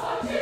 Watch it!